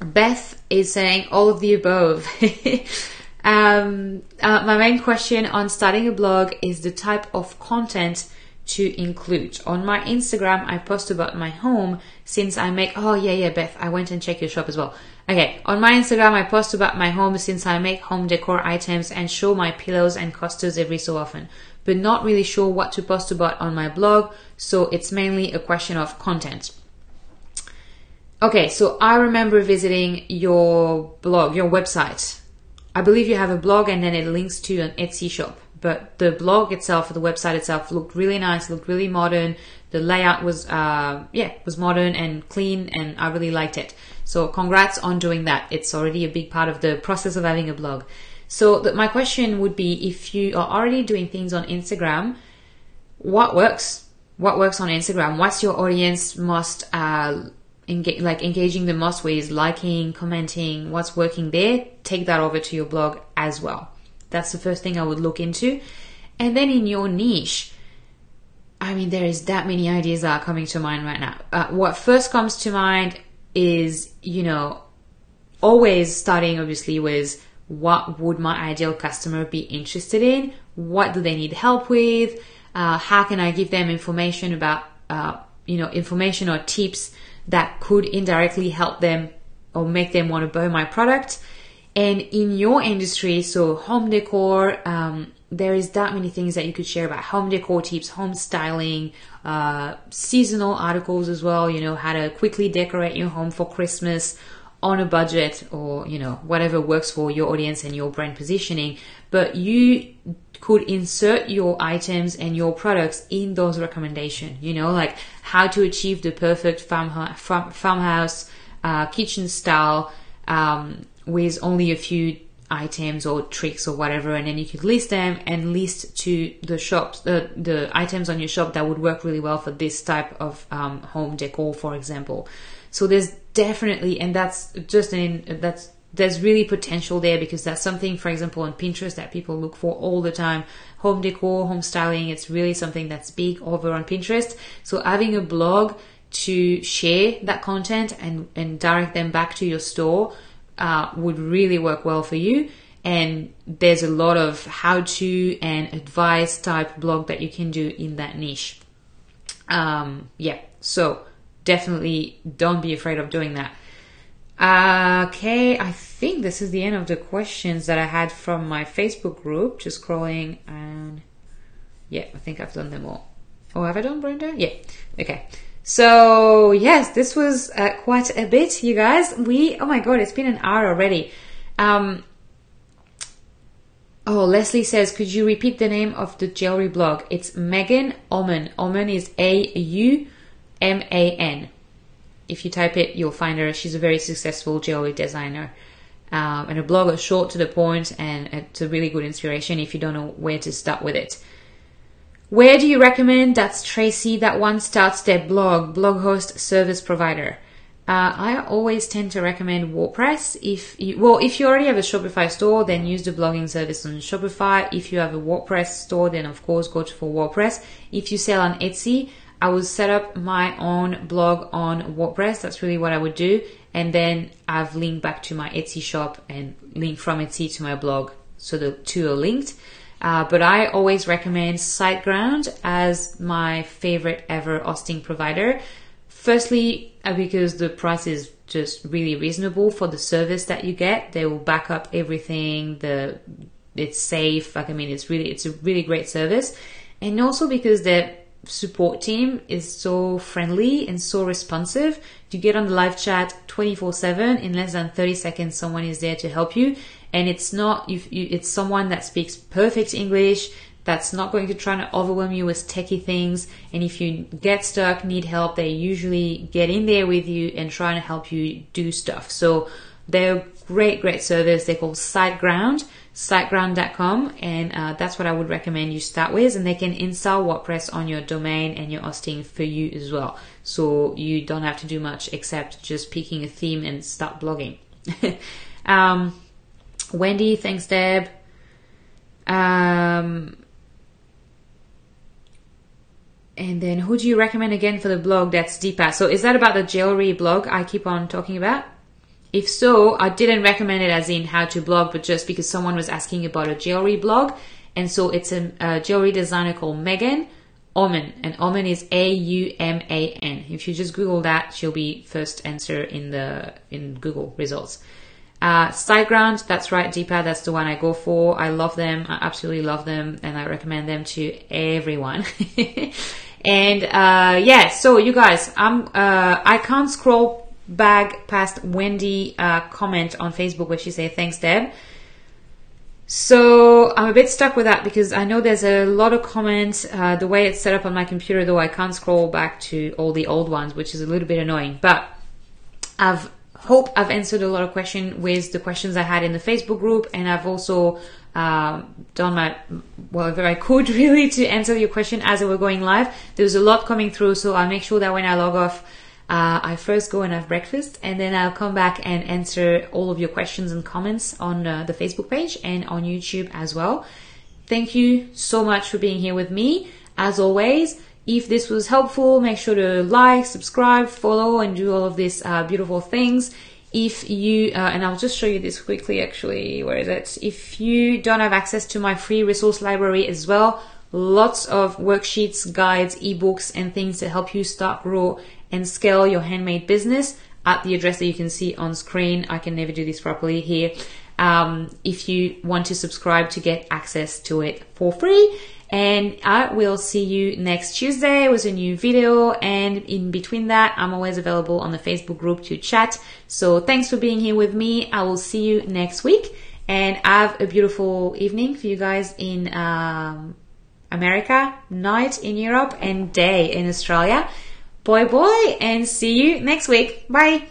Beth is saying all of the above. Um, uh, my main question on starting a blog is the type of content to include. On my Instagram, I post about my home since I make, oh yeah, yeah, Beth, I went and checked your shop as well. Okay, on my Instagram, I post about my home since I make home decor items and show my pillows and coasters every so often, but not really sure what to post about on my blog, so it's mainly a question of content. Okay, so I remember visiting your blog, your website, I believe you have a blog and then it links to an Etsy shop. But the blog itself, the website itself, looked really nice, looked really modern. The layout was, uh, yeah, was modern and clean, and I really liked it. So congrats on doing that. It's already a big part of the process of having a blog. So the, my question would be, if you are already doing things on Instagram, what works? What works on Instagram? What's your audience most uh, engage, like engaging the most ways, liking, commenting, what's working there, take that over to your blog as well. That's the first thing I would look into. And then in your niche, I mean, there is that many ideas that are coming to mind right now. Uh, what first comes to mind is, you know, always starting obviously with what would my ideal customer be interested in? What do they need help with? Uh, how can I give them information about, uh, you know, information or tips that could indirectly help them or make them want to buy my product. And in your industry, so home decor, um, there is that many things that you could share about home decor tips, home styling, uh, seasonal articles as well. You know how to quickly decorate your home for Christmas on a budget, or you know whatever works for your audience and your brand positioning. But you could insert your items and your products in those recommendations. You know, like how to achieve the perfect farm, farm farmhouse uh, kitchen style um, with only a few items or tricks or whatever, and then you could list them and list to the shops uh, the items on your shop that would work really well for this type of um, home decor, for example. So there's definitely, and that's just an that's there's really potential there because that's something, for example, on Pinterest that people look for all the time. Home decor, home styling, it's really something that's big over on Pinterest. So having a blog to share that content and, and direct them back to your store uh, would really work well for you. And there's a lot of how to and advice type blog that you can do in that niche. Um, yeah, so definitely don't be afraid of doing that. Uh, okay, I think this is the end of the questions that I had from my Facebook group. Just scrolling and yeah, I think I've done them all. Oh, have I done Brenda? Yeah. Okay. So yes, this was uh, quite a bit, you guys. We oh my god, it's been an hour already. Um, oh, Leslie says, could you repeat the name of the jewelry blog? It's Megan Auman. Auman is A U M A N. If you type it, you'll find her. She's a very successful jewelry designer. Um, and her blog is short to the point and it's a really good inspiration if you don't know where to start with it. Where do you recommend? That's Tracy. That one starts their blog, blog host service provider. Uh, I always tend to recommend WordPress. If you, well, if you already have a Shopify store, then use the blogging service on Shopify. If you have a WordPress store, then of course go for WordPress. If you sell on Etsy, I would set up my own blog on WordPress. That's really what I would do. And then I've linked back to my Etsy shop and link from Etsy to my blog. So the two are linked. Uh, but I always recommend SiteGround as my favorite ever hosting provider. Firstly, uh, because the price is just really reasonable for the service that you get. They will back up everything. The it's safe. Like I mean, it's really it's a really great service, and also because their support team is so friendly and so responsive. You get on the live chat 24 7 in less than 30 seconds. Someone is there to help you and it's not you, you, it's someone that speaks perfect English that's not going to try to overwhelm you with techie things. And if you get stuck, need help, they usually get in there with you and try to help you do stuff. So they're great, great service. They're called SiteGround, siteground.com. And uh, that's what I would recommend you start with. And they can install WordPress on your domain and your hosting for you as well. So you don't have to do much except just picking a theme and start blogging. um, Wendy, thanks, Deb. Um, and then who do you recommend again for the blog? That's Deepa. So is that about the jewelry blog I keep on talking about? If so, I didn't recommend it as in how to blog, but just because someone was asking about a jewelry blog. And so it's a, a jewelry designer called Megan Auman, and Auman is A U M A N. If you just Google that, she'll be first answer in the in Google results. Uh, SiteGround, that's right, Deepa, that's the one I go for. I love them. I absolutely love them and I recommend them to everyone. and, uh, yeah, so you guys, I'm, uh, I can't scroll back past Wendy, uh, comment on Facebook where she said, thanks, Deb. So I'm a bit stuck with that because I know there's a lot of comments. Uh, the way it's set up on my computer, though, I can't scroll back to all the old ones, which is a little bit annoying. But I've hope I've answered a lot of questions with the questions I had in the Facebook group, and I've also uh, done my whatever I could really to answer your question as we were going live. There's a lot coming through, so I'll make sure that when I log off, uh, I first go and have breakfast, and then I'll come back and answer all of your questions and comments on uh, the Facebook page and on YouTube as well. Thank you so much for being here with me. As always, if this was helpful, make sure to like, subscribe, follow, and do all of these uh, beautiful things. If you, uh, and I'll just show you this quickly actually, where is it? If you don't have access to my free resource library as well, lots of worksheets, guides, ebooks, and things to help you start, grow, and scale your handmade business at the address that you can see on screen. I can never do this properly here. Um, if you want to subscribe to get access to it for free. And I will see you next Tuesday with a new video. And in between that, I'm always available on the Facebook group to chat. So thanks for being here with me. I will see you next week and have a beautiful evening for you guys in um, America, night in Europe, and day in Australia. Boy, boy, and see you next week. Bye.